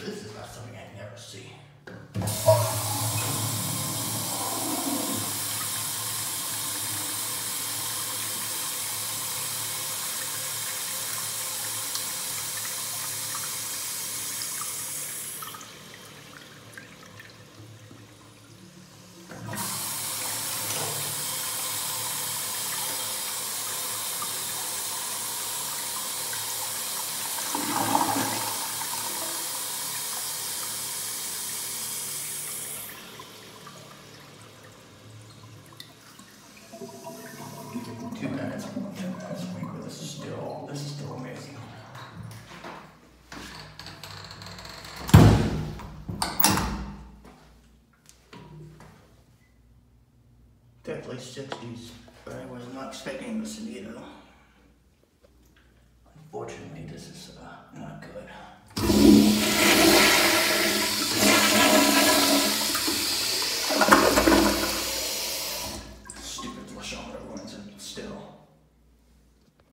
this is not something I've never seen. that's that's pretty cool. This is still this is still amazing. Definitely 60s, but I was not expecting this either. Unfortunately, this is uh, not good. Stupid Lashana ruins it still.